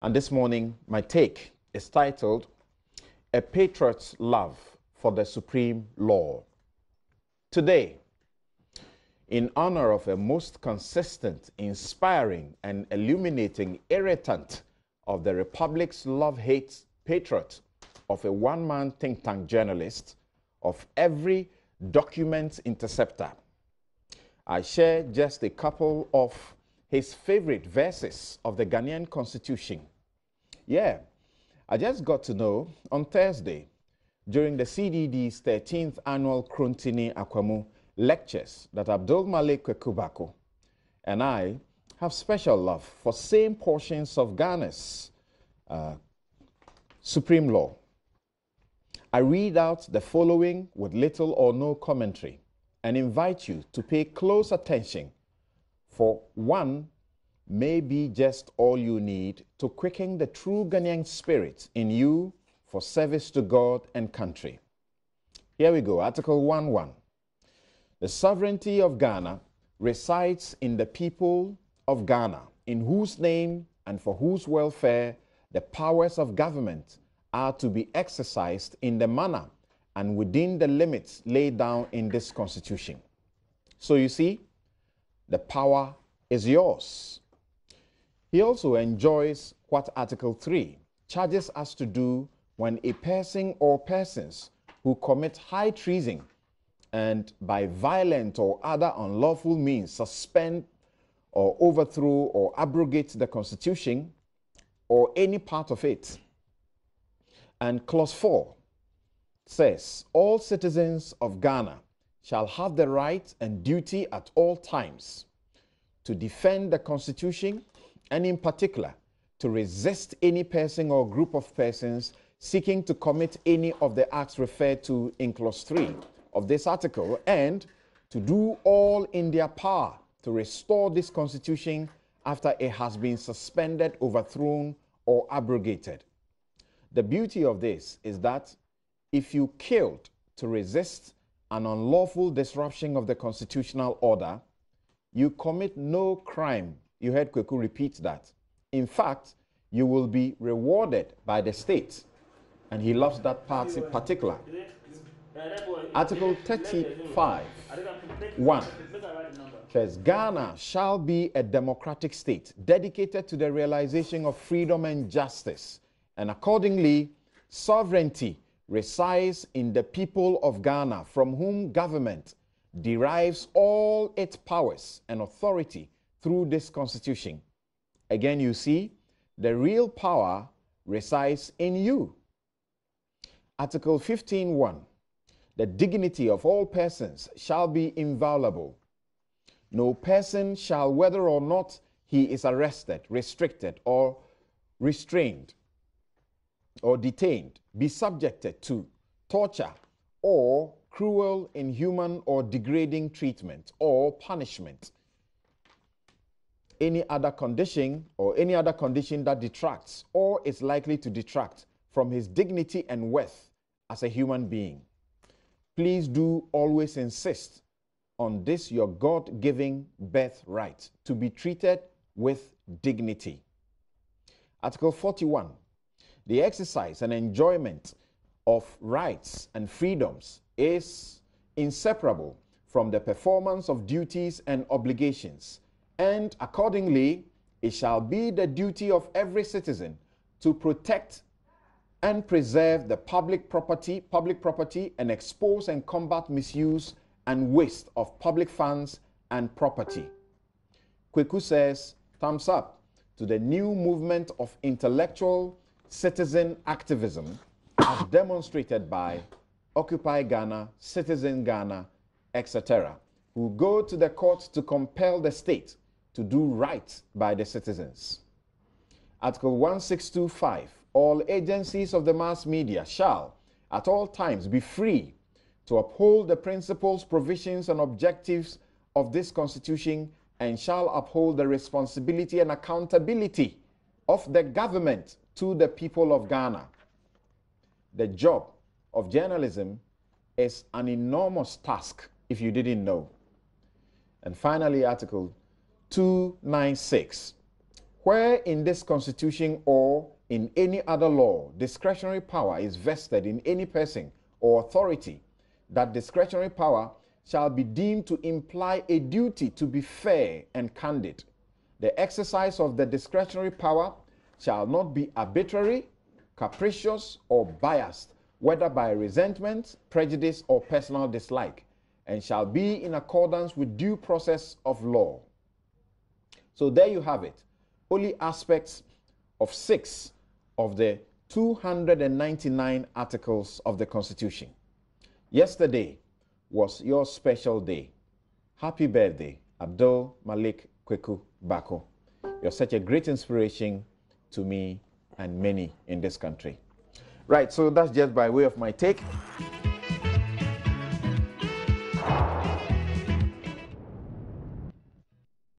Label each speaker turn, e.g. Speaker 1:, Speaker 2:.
Speaker 1: And this morning, my take is titled A Patriot's Love for the Supreme Law. Today, in honor of a most consistent, inspiring, and illuminating irritant of the Republic's love hate patriot, of a one man think tank journalist, of every document interceptor, I share just a couple of his favorite verses of the Ghanaian Constitution. Yeah, I just got to know on Thursday during the CDD's 13th annual Kronti ne Akwamu lectures that Abdul Malik Kweku Baako and I have special love for same portions of Ghana's uh, supreme law. I read out the following with little or no commentary and invite you to pay close attention, for one may be just all you need to quicken the true Ghanaian spirit in you for service to God and country. Here we go, Article 1 1. The sovereignty of Ghana resides in the people of Ghana, in whose name and for whose welfare the powers of government are to be exercised in the manner and within the limits laid down in this constitution. So you see, the power is yours. He also enjoys what Article 3 charges us to do when a person or persons who commit high treason and by violent or other unlawful means suspend or overthrow or abrogate the Constitution or any part of it. And clause 4 says, All citizens of Ghana shall have the right and duty at all times to defend the Constitution and, in particular, to resist any person or group of persons seeking to commit any of the acts referred to in clause 3 of this article and to do all in their power to restore this constitution after it has been suspended, overthrown, or abrogated. The beauty of this is that if you killed to resist an unlawful disruption of the constitutional order, you commit no crime. You heard Kweku repeat that. In fact, you will be rewarded by the state. And he loves that part in particular. Article 35, 1 says Ghana shall be a democratic state dedicated to the realization of freedom and justice. And accordingly, sovereignty resides in the people of Ghana, from whom government derives all its powers and authority through this constitution. Again, you see, the real power resides in you. Article 15.1 The dignity of all persons shall be inviolable. No person shall, whether or not he is arrested, restricted, or restrained, or detained, be subjected to torture or cruel, inhuman, or degrading treatment or punishment. Any other condition or any other condition that detracts or is likely to detract from his dignity and worth as a human being. Please do always insist on this your God given birthright to be treated with dignity. Article 41 the exercise and enjoyment of rights and freedoms is inseparable from the performance of duties and obligations, and accordingly, it shall be the duty of every citizen to protect and preserve the public property, public property, and expose and combat misuse and waste of public funds and property. Kweku says, thumbs up to the new movement of intellectual citizen activism as demonstrated by Occupy Ghana, Citizen Ghana, etc., who go to the court to compel the state to do right by the citizens. Article 1625 All agencies of the mass media shall, at all times, be free to uphold the principles, provisions, and objectives of this Constitution and shall uphold the responsibility and accountability of the government to the people of Ghana. The job of journalism is an enormous task if you didn't know. And finally, Article 296, Where in this Constitution or in any other law discretionary power is vested in any person or authority, that discretionary power shall be deemed to imply a duty to be fair and candid. The exercise of the discretionary power shall not be arbitrary, capricious, or biased, whether by resentment, prejudice, or personal dislike, and shall be in accordance with due process of law. So there you have it. Only aspects of six of the 299 articles of the Constitution. Yesterday was your special day. Happy birthday, Abdul Malik Kweku Baako. You're such a great inspiration to me and many in this country. Right, so that's just by way of my take.